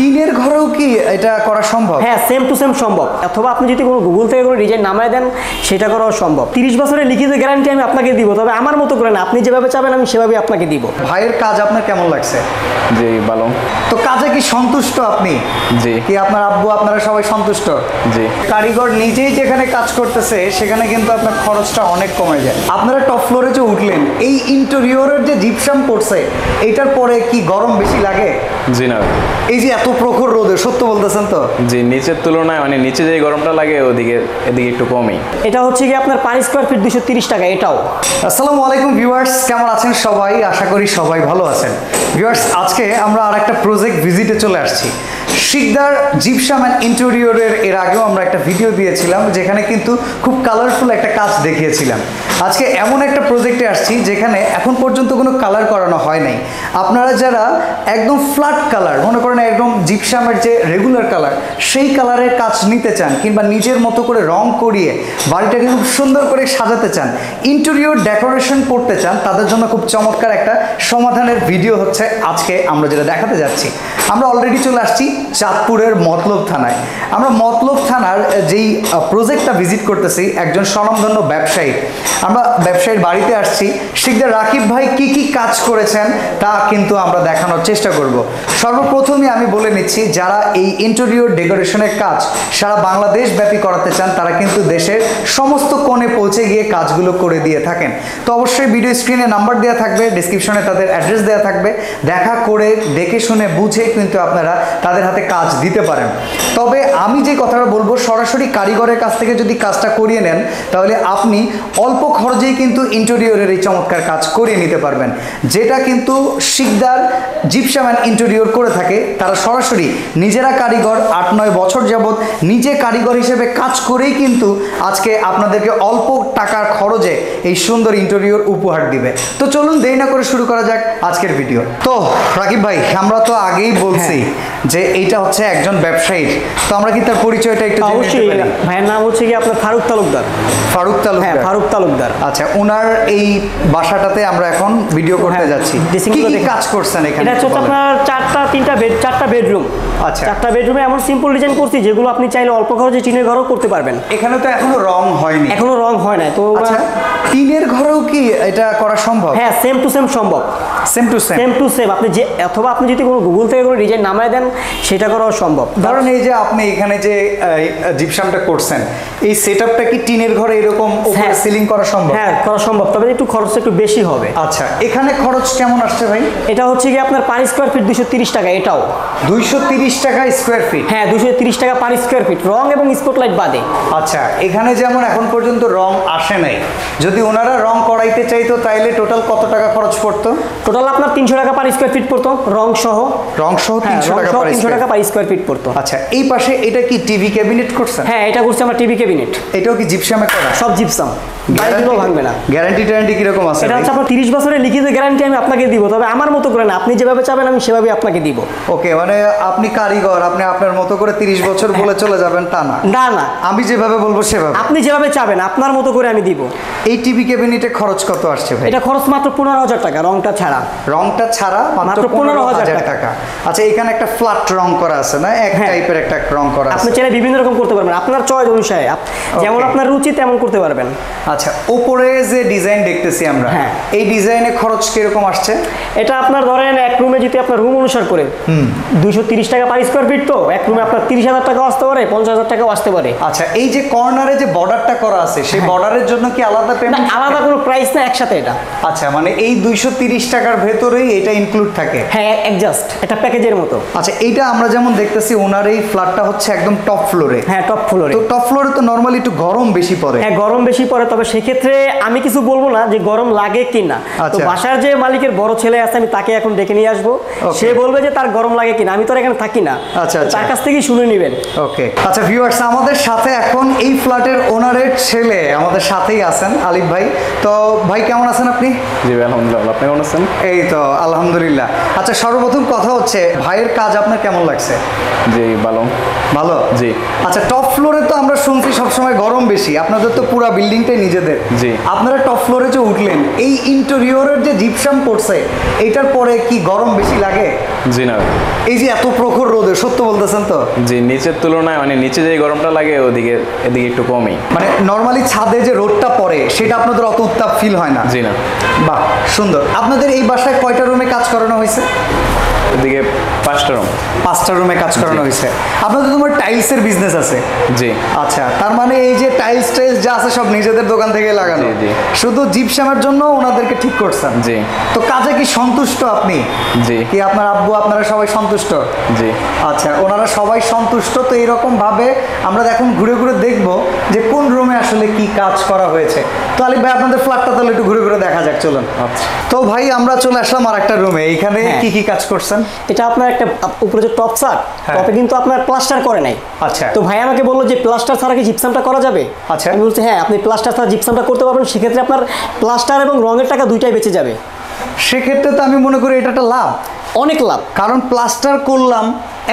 টিনের ঘরেও কি এটা করা সম্ভব? হ্যাঁ সেম টু সেম সম্ভব। অথবা আপনি যদি কোনো গুগল থেকে কোনো ডিজাইন নামায় দেন সেটা করাও সম্ভব। তিরিশ বছরের লিখিত গ্যারান্টি আমি আপনাকে দিব তবে আমার মতো করে না। আপনি যেভাবে চাবেন আমি সেভাবে আপনাকে দিব। ভাইয়ের কাজ আপনার কেমন লাগছে? জি ভালো। তো কাজে কি সন্তুষ্ট আপনি? জি। কি আপনার আব্বু আপনারা সবাই সন্তুষ্ট? জি। কারিগর নিজেই যেখানে কাজ করতেছে সেখানে কিন্তু আপনার খরচটা অনেক কমে যায়। আপনারা টপ ফ্লোরে যে উঠলেন এই ইন্টেরিয়রের যে জিপসাম পড়ছে এটার পরে কি গরম বেশি লাগে? জি না। এই যে এত প্রখর রোদে সত্য বলতেছেন তো? জি নিচের তুলনায় মানে নিচে যে গরমটা লাগে ওদিকে এদিকে একটু কমই। এটা হচ্ছে কি আপনার পার স্কোয়ার ফিট দুশো তিরিশ টাকা এটাও। আসসালামু আলাইকুম ভিউয়ার্স কেমন আছেন সবাই? আশা করি সবাই ভালো আছেন। ভিউয়ার্স আজকে আমরা আর একটা প্রজেক্ট ভিজিটে চলে আসছি। শিকদার জিপসাম অ্যান্ড ইন্টেরিয়রের এর আগেও আমরা একটা ভিডিও দিয়েছিলাম, যেখানে কিন্তু খুব কালারফুল একটা কাজ দেখিয়েছিলাম। আজকে এমন একটা প্রজেক্টে আসছি, যেখানে এখন পর্যন্ত কোনো কালার করানো হয় নাই। আপনারা যারা একদম ফ্ল্যাট কালার মনে করেন একদম জিপসামের যে রেগুলার কালার সেই কালারের কাজ নিতে চান, কিংবা নিজের মতো করে রং করিয়ে বাড়িটাকে খুব সুন্দর করে সাজাতে চান ইন্টেরিয়র ডেকোরেশন করতে চান, তাদের জন্য খুব চমৎকার একটা সমাধানের ভিডিও হচ্ছে আজকে আমরা যেটা দেখাতে যাচ্ছি। আমরা অলরেডি চলে আসছি চাঁদপুরের মতলব থানায়। আমরা মতলব থানার যেই প্রজেক্টটা ভিজিট করতেছি, একজন স্বনামধন্য ব্যবসায়ী। আমরা ব্যবসায়ীর বাড়িতে আসছি। শিকদার রাকিব ভাই কি কি কাজ করেছেন, তা কিন্তু আমরা দেখানোর চেষ্টা করব। সর্বপ্রথমে আমি বলে নিচ্ছি, যারা এই ইন্টেরিয়র ডেকোরেশনের কাজ সারা বাংলাদেশ ব্যাপী করাতে চান, তারা কিন্তু দেশের সমস্ত কোণে পৌঁছে গিয়ে কাজগুলো করে দিয়ে থাকেন। তো অবশ্যই ভিডিও স্ক্রিনে নাম্বার দেওয়া থাকবে ডিসক্রিপশনে তাদের অ্যাড্রেস দেওয়া থাকবে। দেখা করে, দেখে শুনে বুঝে কিন্তু আপনারা তাদের হাতে কাজ দিতে পারেন। তবে আমি যে কথাটা বলব সরাসরি কারিগরের কাছ থেকে যদি কাজটা করিয়ে নেন তাহলে আপনি অল্প খরচেই কিন্তু ইন্টেরিয়রের এই চমৎকার কাজ করিয়ে নিতে পারবেন। যেটা কিন্তু শিকদার জিপসাম অ্যান্ড ইন্টেরিয়র করে থাকে। তারা সরাসরি নিজেরা কারিগর আট নয় বছর যাবৎ নিজে কারিগর হিসেবে কাজ করেই কিন্তু আজকে আপনাদেরকে অল্প টাকার খরচে এই সুন্দর ইন্টেরিয়র উপহার দিবে। তো চলুন দেরি না করে শুরু করা যাক আজকের ভিডিও। তো রাকিব ভাই আমরা তো আগেই বলছি যে এইটা হচ্ছে একজন ব্যবসায়ীর। তো আমরা কি তার পরিচয়টা একটু অবশ্যই পারি? ভাইয়ের নাম হচ্ছে কি আপনার ফারুক তালুকদার। ফারুক হ্যাঁ ফারুক তালুকদার। আচ্ছা ওনার এই বাসাটাতে আমরা এখন ভিডিও করতে হ্যাঁ, যাচ্ছি। dressing কি কি কাজ করছেন এখানে? এটা হচ্ছে আপনার চারটা তিনটা বেড চারটা বেডরুম আচ্ছা। চারটা বেডরুমে এমন সিম্পল ডিজাইন করছি যেগুলো আপনি চাইলে অল্প খরচে টিনের ঘরও করতে পারবেন। এখানে তো এখনও রং হয়নি। এখনও রং হয় না তো আচ্ছা টিনের ঘরেও কি এটা করা সম্ভব? হ্যাঁ সেম টু সেম সম্ভব। Same to same same to same আপনি যে অথবা আপনি যদি কোনো গুগল থেকে কোনো ডিজাইন নামায় দেন সেটা করাও সম্ভব। ধরুন এই যে আপনি এখানে যে জিপসামটা করছেন এই সেটআপটা কি টিনের ঘরে এরকম। সিলিং করা সম্ভব? হ্যাঁ করা সম্ভব। তবে একটু খরচ একটু বেশি হবে। আচ্ছা এখানে খরচ কেমন আসছে ভাই? এটা হচ্ছে কি আপনার পার স্কোয়ার ফিট দুশো তিরিশ টাকা এটাও। দুইশো তিরিশ টাকা স্কোয়ার ফিট হ্যাঁ দুশো তিরিশ টাকা পার স্কোয়ার ফিট রং এবং স্পটলাইট বাদে। আচ্ছা এখানে যেমন এখন পর্যন্ত রং আসে নাই যদি ওনারা রং করাইতে চাইতো তাইলে টোটাল কত টাকা খরচ পড়তো? টোটাল আপনার তিনশো টাকা পার স্কোয়ার ফিট পড়তো রং সহ। রং সহ হ্যাঁ তিনশো টাকা তিনশো টাকা পার স্কোয়ার ফিট পড়তো। আচ্ছা এই পাশে এটা কি টিভি ক্যাবিনেট করছেন? হ্যাঁ এটা করছে আমার টিভি ক্যাবিনেট এটাও কি জিপসামে করা? সব জিপসাম বাইরেও ভাঙবে না। গ্যারান্টি ট্যারান্টি কীরকম আছে এটা হচ্ছে আপনার তিরিশ বছরের লিখিত গ্যারান্টি আমি আপনাকে দিব তবে আমার মতো করে না আপনি যেভাবে চাবেন আমি সেভাবে আপনাকে দিব। ওকে মানে আপনি কারিগর আপনি আপনার মতো করে তিরিশ বছর বলে চলে যাবেন তা না। না না। আমি যেভাবে বলব সেভাবে। আপনি যেভাবে চাবেন আপনার মতো করে আমি দিব। এই টিভি ক্যাবিনেটে খরচ কত আসছে ভাই? এটা খরচ মাত্র পনেরো হাজার টাকা রংটা ছাড়া। রংটা ছাড়া মাত্র পনেরো হাজার টাকা। আচ্ছা এখানে একটা ফ্ল্যাট রং করা আছে না? এক হ্যাঁ। টাইপের একটা রং করা আপনি আছে। চাইলে বিভিন্ন রকম করতে পারবেন। আপনার চয়েস অনুসারে যেমন আপনার রুচি তেমন করতে পারবেন। আচ্ছা উপরে যে ডিজাইন দেখতেছি আমরা হ্যাঁ। এই ডিজাইনে খরচ কীরকম আসছে? এটা আপনার ধরেন এক রুমে যদি আপনার রুম অনুসার করে দুইশো তিরিশ টাকা পার স্কোয়ার ফিট তো এক রুমে আপনার তিরিশ হাজার টাকাও আসতে পারে পঞ্চাশ হাজার টাকাও আসতে পারে। আচ্ছা এই যে কর্নারে যে বর্ডারটা করা আছে সেই বর্ডারের জন্য কি আলাদা পেমেন্ট আলাদা কোনো প্রাইস না একসাথে এটা। আচ্ছা মানে এই দুইশো তিরিশ টাকার ভেতরেই এটা ইনক্লুড থাকে? হ্যাঁ অ্যাডজাস্ট এটা প্যাকেজের মতো। আচ্ছা এইটা আমরা যেমন দেখতেছি ওনার এই ফ্ল্যাটটা হচ্ছে একদম টপ ফ্লোরে হ্যাঁ টপ ফ্লোরে তো টপ ফ্লোরে তো নর্মালি একটু গরম বেশি পড়ে। হ্যাঁ গরম বেশি পড়ে তবে সেক্ষেত্রে আমি কিছু বলব না যে গরম লাগে কি না তো আচ্ছা। বাসার যে মালিকের বড় ছেলে আছে আমি তাকে এখন ডেকে নিয়ে আসব। সে বলবে যে তার গরম লাগে কিনা। আমি তো এখানে থাকি না। আচ্ছা, আচ্ছা। তার কাছ থেকেই শুনে নেবেন। ওকে আচ্ছা ভিউয়ার্স আমাদের সাথে এখন এই ফ্ল্যাটের ওনারের ছেলে আমাদের সাথেই আছেন আলিফ ভাই। তো ভাই কেমন আছেন আপনি? জি আলহামদুলিল্লাহ। আপনি কেমন আছেন? এই তো আলহামদুলিল্লাহ। আচ্ছা সর্বপ্রথম কথা হচ্ছে ভাইয়ের কাজ আপনার কেমন লাগছে? জি ভালো। ভালো? জি। আচ্ছা টপ ফ্লোরে তো আমরা শুনছি সবসময় গরম বেশি। আপনাদের তো পুরো বিল্ডিংটাই নিজেদের। জি। আপনারা টপ ফ্লোরে যে উঠলেন এই ইন্টেরিয়রের যে জিপসাম পড়ছে এইটার পরে কি গরম বেশি লাগে? জি না। এই যে এত প্রখর প্রখর রোদে সত্য বলতেছেন তো? জি নিচের তুলনায় মানে নিচে যে গরমটা লাগে ওদিকে এদিকে একটু কমই। মানে নর্মালি ছাদে যে রোদটা পড়ে সেটা আপনাদের অত উত্তাপ ফিল হয় না। জি না। বাহ সুন্দর। আপনাদের এই বাসায় কয়টা রুমে কাজ করানো হয়েছে? ওদিকে পাঁচটা রুম পাঁচটা রুমে কাজ করানো হয়েছে। আপনাদের তোমার টাইলসের বিজনেস আছে। জি। আচ্ছা তার মানে এই যে টাইলস টাইলস যা আছে সব নিজেদের দোকান থেকে লাগানো। শুধু জিপসামের জন্য ওনাদেরকে ঠিক করছেন। জি। তো কাজে কি সন্তুষ্ট আপনি? জি। কি আপনার আব্বু আপনারা সবাই সন্তুষ্ট? জি। আচ্ছা ওনারা সবাই সন্তুষ্ট। তো এরকম ভাবে আমরা এখন ঘুরে ঘুরে দেখব যে কোন রুমে আসলে কি কাজ করা হয়েছে। তো আলিফ ভাই আপনাদের ফ্ল্যাটটা তাহলে একটু ঘুরে ঘুরে দেখা যাক চলুন। আচ্ছা। তো ভাই আমরা চলে আসলাম আর একটা রুমে এখানে হ্যাঁ। কি কি কাজ করছেন? এটা আপনার একটা উপরে যে টপ সার হ্যাঁ। টপে কিন্তু আপনার প্লাস্টার করে নাই আচ্ছা। তো ভাই আমাকে বলল যে প্লাস্টার ছাড়া কি জিপসামটা করা যাবে আচ্ছা। আমি বলছি হ্যাঁ আপনি প্লাস্টার ছাড়া জিপসামটা করতে পারবেন সেক্ষেত্রে আপনার প্লাস্টার এবং রঙের টাকা দুইটাই বেঁচে যাবে সেক্ষেত্রে তো আমি মনে করি এটা একটা লাভ অনেক লাভ কারণ প্লাস্টার করলাম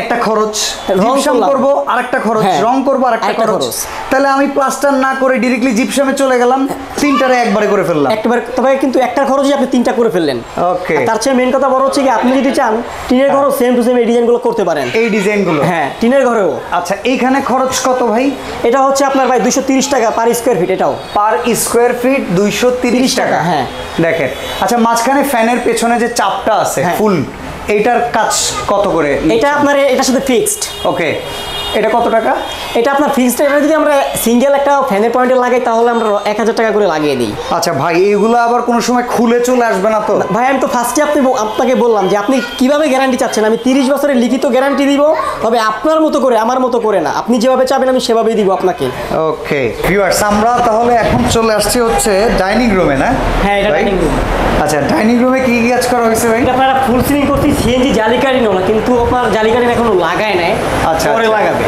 একটা খরচ রং জিপসাম। করব আরেকটা খরচ হ্যাঁ, রং করব আরেকটা খরচ খরচ। তাহলে আমি প্লাস্টার না করে ডিরেক্টলি জিপসামে চলে গেলাম তিনটারে একবারে করে ফেললাম একবার তবে কিন্তু একটা খরচই আপনি তিনটা করে ফেললেন. আর তার চেয়ে মেন কথা বড় হচ্ছে কি আপনি যদি চান টিনের ঘরও সেম টু সেম এই ডিজাইনগুলো করতে পারেন এই ডিজাইনগুলো হ্যাঁ টিনের ঘরেও আচ্ছা এইখানে খরচ কত ভাই এটা হচ্ছে আপনার ভাই দুশো তিরিশ টাকা পার স্কোয়ার ফিট এটাও পার স্কোয়ার ফিট দুইশো তিরিশ টাকা টাকা, হ্যাঁ। দেখেন আচ্ছা মাঝখানে ফ্যানের পেছনে যে চাপটা আছে হ্যাঁ। ফুল এইটার কাজ কত করে এটা আপনার এটার সাথে ফিক্সড ওকে এটা কত টাকা? এটা আপনার ফিক্সড এটা যদি আমরা সিঙ্গেল একটা ফ্যানের পয়েন্টে লাগাই তাহলে আমরা এক হাজার টাকা করে লাগিয়ে দিই। আচ্ছা ভাই এগুলো আবার কোনো সময় খুলে চলে আসবে না তো? ভাই আমি তো ফার্স্টে আপনি আপনাকে বললাম যে আপনি কীভাবে গ্যারান্টি চাচ্ছেন? আমি তিরিশ বছরের লিখিত গ্যারান্টি দিব তবে আপনার মতো করে আমার মতো করে না। আপনি যেভাবে চাবেন আমি সেভাবেই দিব আপনাকে। ওকে ভিউয়ার্স আমরা তাহলে এখন চলে আসছি হচ্ছে ডাইনিং রুমে না? হ্যাঁ, এটা ডাইনিং রুম আচ্ছা ডাইনিং রুমে কি কি কাজ করা হয়েছে ভাই? আপনারা ফুল সিলিং করতে সিএনজি জালিকারি না কিন্তু আপনার জালিকারি এখনও লাগায় নাই। আচ্ছা, পরে আচ্ছা। লাগাবে।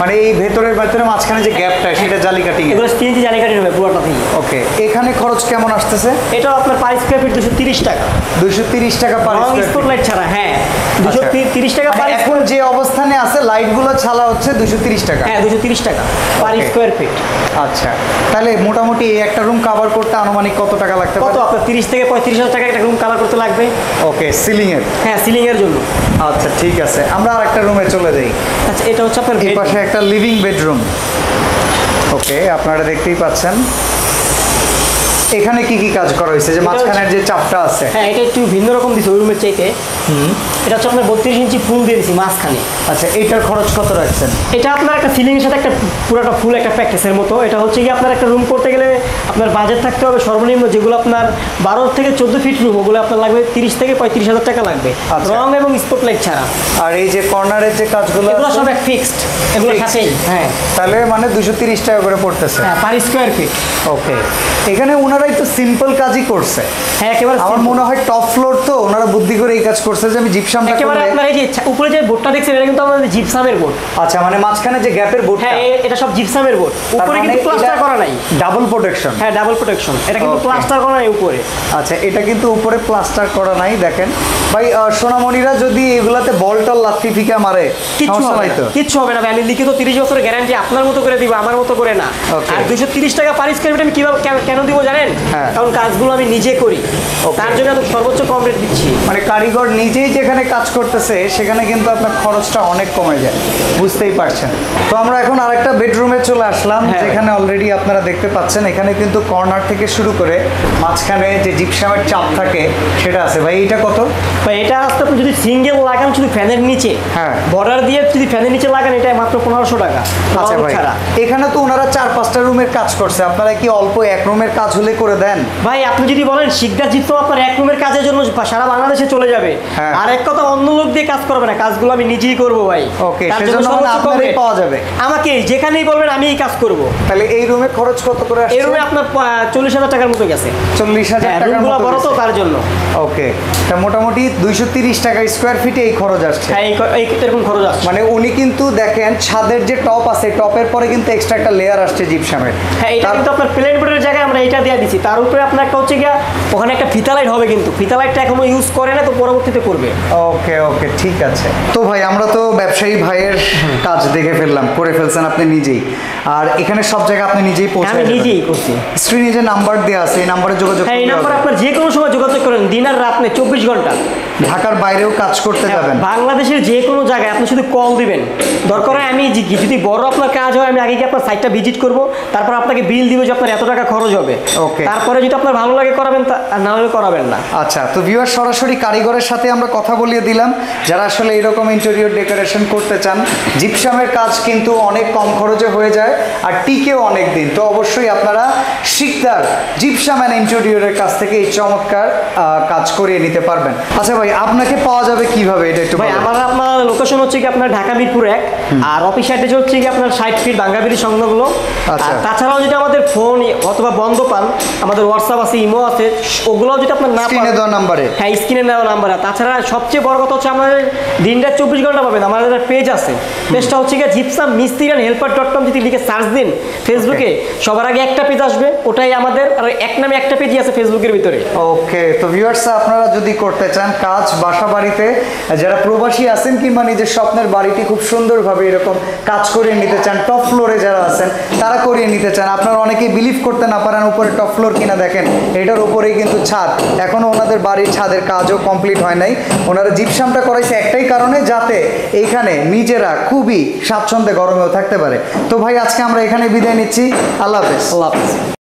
মানে এই ভেতরের ভেতরে মাঝখানে যে গ্যাপটা সেটা জালি কাটিং এগুলো সিএনজি জালিকারি নেবে পুরোটা থেকে। ওকে এখানে খরচ কেমন আসতেছে? এটাও আপনার পার স্কোয়ার ফিট দুশো তিরিশ টাকা। দুইশো তিরিশ টাকা পার রং square feet। স্পটলাইট ছাড়া হ্যাঁ। দুশো আচ্ছা। তিরিশ টাকা পার এখন যে অবস্থানে আছে লাইটগুলো ছাড়া হচ্ছে দুশো তিরিশ টাকা। হ্যাঁ দুশো তিরিশ টাকা পার. স্কোয়ার ফিট আচ্ছা। তাহলে মোটামুটি এই একটা রুম কভার করতে আনুমানিক কত টাকা লাগতে কত? আপনার তিরিশ থেকে পঁয়ত্রিশ হাজার টাকা একটা রুম কালার করতে লাগবে। ওকে সিলিং এর। হ্যাঁ সিলিং এর জন্য। আচ্ছা ঠিক আছে। আমরা আর একটা রুমে চলে যাই। আচ্ছা এটা হচ্ছে আপনার এই পাশে একটা লিভিং বেডরুম ওকে আপনারা দেখতেই পাচ্ছেন। এখানে কি কি কাজ করা হয়েছে? যে হচ্ছে- মাঝখানের যে চাপটা আছে। হ্যাঁ এটা একটু ভিন্ন রকম দিছে ওই রুমের চাইতে। এটা হচ্ছে আপনার বত্রিশ ইঞ্চি ফুল দিয়ে দিছি মাঝখানে। আচ্ছা এইটার খরচ কত রাখছেন? এটা আপনার একটা সিলিংয়ের সাথে একটা পুরোটা ফুল একটা প্যাকেজের মতো। এটা হচ্ছে কি আপনার একটা রুম করতে গেলে আপনার বাজেট থাকতে হবে সর্বনিম্ন যেগুলো আপনার বারো থেকে চোদ্দ ফিট রুম ওগুলো আপনার লাগবে তিরিশ থেকে পঁয়ত্রিশ হাজার টাকা লাগবে। আচ্ছা। রং এবং স্পটলাইট ছাড়া। আর এই যে কর্নারের যে কাজগুলো এগুলো সব এক ফিক্সড এগুলো? সাথেই হ্যাঁ। তাহলে মানে দুশো তিরিশ টাকা করে পড়তেছে। হ্যাঁ পার স্কোয়ার ফিট ওকে। এখানে ওনারা একটু সিম্পল কাজই করছে। হ্যাঁ একেবারে আমার মনে হয় টপ ফ্লোর তো ওনারা বুদ্ধি করে কাজ করছে যে আমি জিপসামটা একেবারে আপনার এই যে উপরে যে বোর্ডটা দেখছেন এটা কিন্তু আমাদের জিপসামের বোর্ড। আচ্ছা মানে মাঝখানে যে গ্যাপের বোর্ডটা হ্যাঁ এটা সব জিপসামের বোর্ড। উপরে কিন্তু প্লাস্টার করা নাই। ডাবল প্রোটেকশন হ্যাঁ ডাবল প্রোটেকশন এটা কিন্তু প্লাস্টার করা নাই উপরে। আচ্ছা এটা কিন্তু উপরে প্লাস্টার করা নাই দেখেন। ভাই সোনামণিরা যদি এগুলাতে বল টল লাত্তি ফিকা মারে সমস্যা হবে না। তো? কিচ্ছু হবে না আমি লিখিত তিরিশ বছরের গ্যারান্টি আপনার মতো করে দিব আমার মতো করে না. আর দুশো তিরিশ টাকা পার স্কোয়ার ফিট আমি কীভাবে কেন- দিব জানেন? হ্যাঁ। কারণ কাজগুলো আমি নিজে করি. তার জন্য আমি সর্বোচ্চ কম রেট দিচ্ছি। মানে কারিগর নিজেই যেখানে কাজ করতেছে সেখানে কিন্তু আপনার খরচটা অনেক কমে যায়। বুঝতেই পারছেন। তো আমরা এখন আরেকটা বেডরুমে চলে আসলাম হ্যাঁ। যেখানে অলরেডি আপনারা দেখতে পাচ্ছেন এখানে কিন্তু কর্নার থেকে শুরু করে মাঝখানে যে জিপসামের চাপ থাকে সেটা আছে। ভাই এটা কত? এটা আসতে আপনি যদি সিঙ্গেল লাগান শুধু ফ্যানের নিচে হ্যাঁ। বর্ডার দিয়ে যদি ফ্যানের নিচে লাগান এটা মাত্র পনেরোশো টাকা। আচ্ছা ভাই এখানে তো ওনারা চার পাঁচটা রুমের কাজ করছে। আপনারা কি অল্প এক রুমের কাজ হলে করে দেন? ভাই আপনি যদি বলেন শিকদার জিত তো আপনার এক রুমের কাজের জন্য সারা বাংলাদেশে চলে যাবে। হ্যাঁ। আর এক কথা অন্য লোক দিয়ে কাজ করবে না কাজগুলো আমি নিজেই করব ভাই। তার সেজন্য জন্য আপনারই পাওয়া যাবে। আমাকে যেখানেই বলবেন আমি এই কাজ করব। তাহলে এই রুমে খরচ কত করে এই রুমে আপনার চল্লিশ হাজার টাকার মতো গেছে। চল্লিশ হাজার হ্যাঁ রুমগুলো বড় তো তার জন্য। ওকে তা মোটামুটি দুইশো তিরিশ টাকা স্কোয়ার ফিটে এই খরচ আসছে। হ্যাঁ এই এরকম খরচ আসছে। মানে উনি কিন্তু দেখেন ছাদের যে টপ আছে টপের পরে কিন্তু এক্সট্রা একটা লেয়ার আসছে জিপসামের হ্যাঁ এটা কিন্তু আপনার প্লেন বোর্ডের জায়গায় আমরা এটা দিয়ে দিচ্ছি তার উপরে আপনার একটা হচ্ছে গিয়া ওখানে একটা ফিতা লাইট হবে কিন্তু। ফিতা লাইটটা এখনও ইউজ করে না তো পরবর্তীতে করবে। ওকে ওকে ঠিক আছে। তো ভাই আমরা তো ব্যবসায়ী ভাইয়ের কাজ দেখে ফেললাম করে ফেলছেন আপনি নিজেই। আর এখানে সব জায়গায় আপনি নিজেই পৌঁছে আমি নিজেই করছি। স্ক্রিনে যে নাম্বার দেওয়া আছে এই নাম্বারে যোগাযোগ হ্যাঁ এই নাম্বার আপনি আপনার যে কোনো সময় যোগাযোগ করেন দিন আর রাত নেই চব্বিশ ঘণ্টা। ঢাকার বাইরেও কাজ করতে হ্যাঁ, যাবেন। বাংলাদেশের যে কোনো জায়গায় আপনি শুধু কল দিবেন। দরকার হয় আমি যদি বড় আপনার কাজ হয় আমি আগে গিয়ে আপনার সাইটটা ভিজিট করব তারপর আপনাকে বিল দিব যে আপনার এত টাকা খরচ হবে। ওকে তারপরে যদি আপনার ভালো লাগে করাবেন না হলে করাবেন না। আচ্ছা তো ভিউয়ার সরাসরি কারিগরের সাথে আমরা কথা বলিয়ে দিলাম। যারা আসলে এরকম ইন্টেরিয়র ডেকোরেশন করতে চান জিপসামের কাজ কিন্তু অনেক কম খরচে হয়ে যায় আর টিকেও অনেক দিন তো অবশ্যই আপনারা শিকদার জিপসা ম্যান ইন্টেরিয়রের কাছ থেকে এই চমৎকার কাজ করিয়ে নিতে পারবেন। আচ্ছা ভাই আপনাকে পাওয়া যাবে কীভাবে? এটা একটু ভাই আমার আপনার লোকেশন হচ্ছে কি আপনার ঢাকা মিরপুর এক আর অফিস অ্যাড্রেস হচ্ছে কি আপনার ষাট ফিট বাঙ্গাবিরি সংলগ্ন। আচ্ছা। আর তাছাড়াও যদি আমাদের ফোন অথবা বন্ধ পান আমাদের হোয়াটসঅ্যাপ আছে ইমো আছে ওগুলোও যদি আপনার না স্ক্রিনে দেওয়া নাম্বারে হ্যাঁ স্ক্রিনে নেওয়া নাম্বার তাছাড়া সবচেয়ে বড় কথা হচ্ছে আমাদের দিনটা চব্বিশ ঘণ্টা পাবেন। আমাদের একটা পেজ আছে। পেজটা হচ্ছে কি জিপসাম মিস্ত্রি অ্যান্ড হেল্পার ডট কম যদি লিখে সার্চ দিন ফেসবুকে সবার আগে একটা পেজ আসবে। ওটাই আমাদের আর এক নামে একটা পেজই আছে ফেসবুকের ভিতরে। ওকে তো ভিউয়ার্স আপনারা যদি করতে চান কাজ বাসা বাড়িতে যারা প্রবাসী আছেন কিংবা নিজের স্বপ্নের বাড়িটি খুব সুন্দরভাবে এরকম কাজ করিয়ে নিতে চান টপ ফ্লোরে যারা আছেন তারা করিয়ে নিতে চান। আপনারা অনেকেই বিলিভ করতে না পারেন উপরে টপ ফ্লোর কিনা দেখেন এটার উপরেই কিন্তু ছাদ। এখনও ওনাদের বাড়ির ছাদের কাজও কমপ্লিট হয় নাই। ওনারা জিপসামটা করাইছে একটাই কারণে যাতে এইখানে নিজেরা খুবই স্বাচ্ছন্দ্যে গরমেও থাকতে পারে। তো ভাই আজকে আমরা এখানে বিদায় নিচ্ছি। আল্লাহ হাফেজ। আল্লাহ হাফেজ।